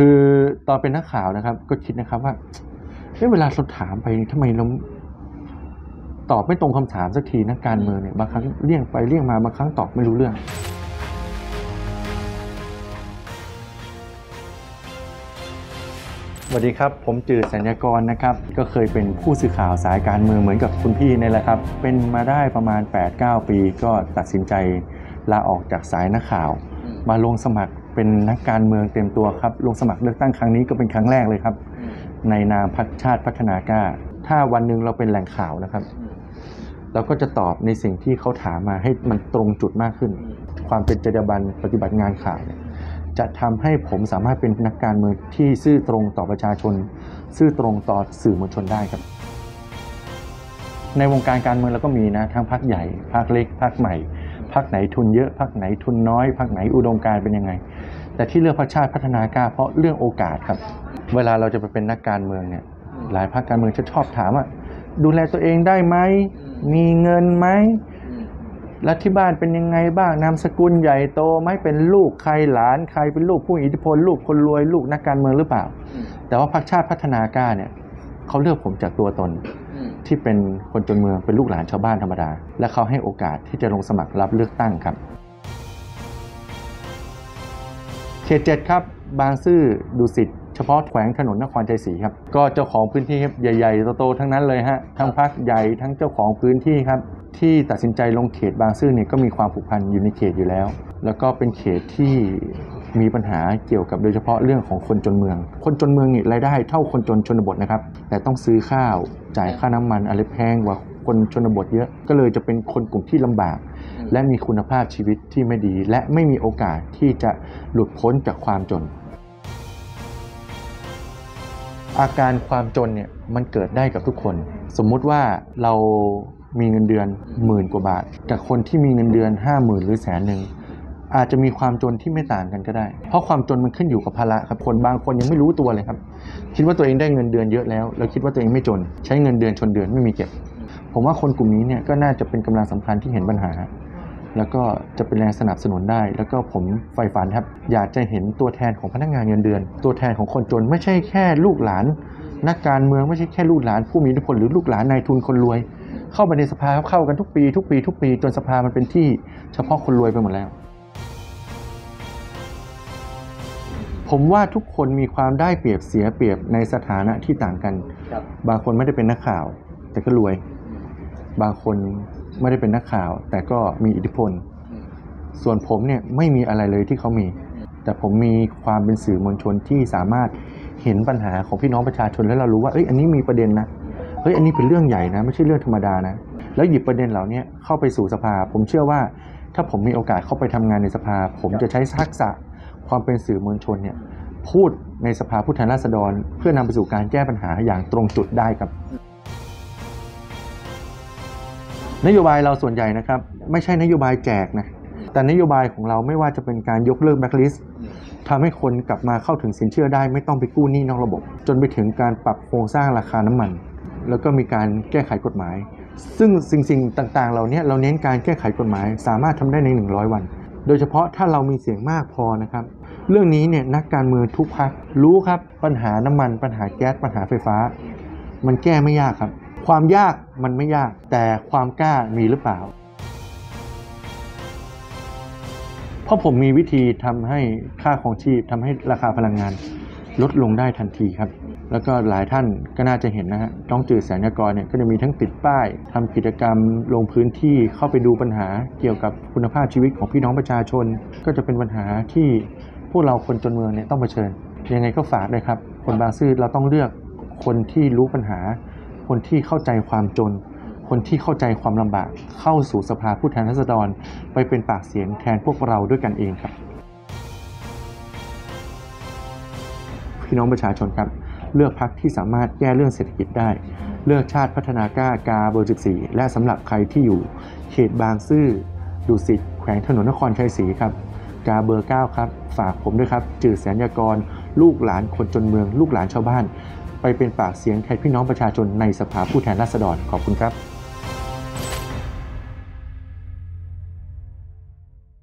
คือตอนเป็นนักข่าวนะครับ ก็คิดนะครับว่าเเวลาเราถามไปทำไมเราตอบไม่ตรงคำถามสักทีนักการเมืองเนี่ยบางครั้งเลี่ยงไปเลี่ยงมาบางครั้งตอบไม่รู้เรื่อง สวัสดีครับ ผมจืดสัญญากรนะครับ ก็เคยเป็นผู้สื่อข่าวสายการเมืองเหมือนกับคุณพี่นี่แหละครับ เป็นมาได้ประมาณ 8-9 ปี ก็ตัดสินใจลาออกจากสายนักข่าว มาลงสมัคร เป็นนักการเมืองเต็มตัวครับ ลงสมัครเลือกตั้งครั้งนี้ก็เป็นครั้งแรกเลยครับ ในนามพรรคชาติพัฒนากล้า ถ้าวันหนึ่งเราเป็นแหล่งข่าวนะครับ เราก็จะตอบในสิ่งที่เขาถามมาให้มันตรงจุดมากขึ้น ความเป็นจรรยาบรรณปฏิบัติงานข่าวเนี่ยจะทำให้ผมสามารถเป็นนักการเมืองที่ซื่อตรงต่อประชาชน ซื่อตรงต่อสื่อมวลชนได้ครับ ในวงการการเมืองเราก็มีนะทั้งพักใหญ่พักเล็กพักใหม่ พักไหนทุนเยอะพักไหนทุนน้อยพักไหนอุดมการเป็นยังไง แต่ที่เลือกพรรคชาติพัฒนากล้าเพราะเรื่องโอกาสครับ เวลาเราจะไปเป็นนักการเมืองเนี่ยหลายพรรคการเมืองจะชอบถามว่าดูแลตัวเองได้ไหมมีเงินไหมและที่บ้านเป็นยังไงบ้างนามสกุลใหญ่โตไหมเป็นลูกใครหลานใครเป็นลูกผู้อิทธิพล ลูกคนรวยลูกนักการเมืองหรือเปล่า แต่ว่าพรรคชาติพัฒนากล้าเนี่ย เขาเลือกผมจากตัวตนที่เป็นคนจนเมืองเป็นลูกหลานชาวบ้านธรรมดา และเขาให้โอกาสที่จะลงสมัครรับเลือกตั้งครับเขตเจ็ดครับบางซื่อดุสิตเฉพาะแขวงถนนนครชัยศรีครับ ก็เจ้าของพื้นที่ครับใหญ่ๆโตๆทั้งนั้นเลยฮะทั้งพักใหญ่ทั้งเจ้าของพื้นที่ครับ ที่ตัดสินใจลงเขตบางซื่อเนี่ยก็มีความผูกพันอยู่ในเขตอยู่แล้ว แล้วก็เป็นเขตที่ มีปัญหาเกี่ยวกับโดยเฉพาะเรื่องของคนจนเมือง คนจนเมืองนี่รายได้เท่าคนจนชนบทนะครับ แต่ต้องซื้อข้าวจ่ายค่าน้ำมันอะไรแพงกว่าคนชนบทเยอะก็เลยจะเป็นคนกลุ่มที่ลำบาก และมีคุณภาพชีวิตที่ไม่ดี และไม่มีโอกาสที่จะหลุดพ้นจากความจน อาการความจนเนี่ยมันเกิดได้กับทุกคน สมมุติว่าเรามีเงินเดือนหมื่นกว่าบาท กับคนที่มีเงินเดือน 5 0,000 หรือแสนหนึ่ง อาจจะมีความจนที่ไม่ต่างกันก็ได้ เพราะความจนมันขึ้นอยู่กับภาระครับคนบางคนยังไม่รู้ตัวเลยครับ คิดว่าตัวเองได้เงินเดือนเยอะแล้ว แล้วคิดว่าตัวเองไม่จน ใช้เงินเดือนชนเดือนไม่มีเก็บ ผมว่าคนกลุ่มนี้เนี่ยก็น่าจะเป็นกำลังสำคัญที่เห็นปัญหา แล้วก็จะเป็นแรงสนับสนุนได้ แล้วก็ผมใฝ่ฝันครับ อยากจะเห็นตัวแทนของพนักงานเงินเดือน ตัวแทนของคนจนไม่ใช่แค่ลูกหลาน นักการเมืองไม่ใช่แค่ลูกหลาน ผู้มีอิทธิพลหรือลูกหลานนายทุนคนรวยเข้าไปในสภาเข้ากันทุกปี ทุกปี ทุกปีจนสภามันเป็นที่เฉพาะคนรวยไปหมดแล้ว ผมว่าทุกคนมีความได้เปรียบเสียเปรียบในสถานะที่ต่างกันครับบางคนไม่ได้เป็นนักข่าว แต่ก็รวย บางคนไม่ได้เป็นนักข่าว แต่ก็มีอิทธิพล ส่วนผมเนี่ยไม่มีอะไรเลยที่เขามี แต่ผมมีความเป็นสื่อมวลชนที่สามารถเห็นปัญหาของพี่น้องประชาชนแล้วเรารู้ว่าเอ้ยอันนี้มีประเด็นนะเฮ้ยอันนี้เป็นเรื่องใหญ่นะ ไม่ใช่เรื่องธรรมดานะ แล้วหยิบประเด็นเหล่านี้เข้าไปสู่สภา ผมเชื่อว่าถ้าผมมีโอกาสเข้าไปทำงานในสภา ผมจะใช้ทักษะ ความเป็นสื่อมวลชนเนี่ยพูดในสภาผู้แทนราษฎร เพื่อนำไปสู่การแก้ปัญหาอย่างตรงจุดได้ครับ นโยบายเราส่วนใหญ่นะครับ ไม่ใช่นโยบายแจกนะแต่นโยบายของเราไม่ว่าจะเป็นการยกเลิกแบล็คลิสต์ทำให้คนกลับมาเข้าถึงสินเชื่อได้ ไม่ต้องไปกู้หนี้นอกระบบ จนไปถึงการปรับโครงสร้างราคาน้ำมัน แล้วก็มีการแก้ไขกฎหมาย ซึ่งสิ่งสิ่งต่างๆ เหล่านี้เราเน้นการแก้ไขกฎหมาย สามารถทำได้ใน 100 วัน โดยเฉพาะถ้าเรามีเสียงมากพอนะครับ เรื่องนี้เนี่ยนักการเมืองทุกพักรู้ครับปัญหาน้ำมัน ปัญหาแก๊สปัญหาไฟฟ้า มันแก้ไม่ยากครับ ความยากมันไม่ยาก แต่ความกล้ามีหรือเปล่า เพราะผมมีวิธีทำให้ค่าของชีพทำให้ราคาพลังงานลดลงได้ทันทีครับ แล้วก็หลายท่านก็น่าจะเห็นนะฮะต้องจืดแสนกรเนี่ยก็จะมีทั้งติดป้ายทำกิจกรรมลงพื้นที่เข้าไปดูปัญหาเกี่ยวกับคุณภาพชีวิตของพี่น้องประชาชน ก็จะเป็นปัญหาที่พวกเราคนจนเมืองเนี่ยต้องเผชิญ ยังไงก็ฝากเลยครับ คนบางซื่อเราต้องเลือกคนที่รู้ปัญหา คนที่เข้าใจความจน คนที่เข้าใจความลำบาก เข้าสู่สภาผู้แทนราษฎร ไปเป็นปากเสียงแทนพวกเราด้วยกันเองครับ พี่น้องประชาชนครับ เลือกพักที่สามารถแก้เรื่องเศรษฐกิจได้ เลือกชาติพัฒนากล้ากาเบอร์14 และสำหรับใครที่อยู่ เขตบางซื่อดุสิตแขวงถนนนครชัยศรีครับ กาเบอร์ 9 ครับ ฝากผมด้วยครับ จืดแสนยากร ลูกหลานคนจนเมือง ลูกหลานชาวบ้าน ไปเป็นปากเสียงแทนพี่น้องประชาชนในสภาผู้แทนราษฎรขอบคุณครับ